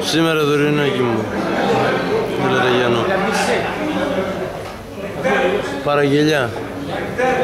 Σήμερα το ρινάκι μου. Έλα ρε Παραγγελιά.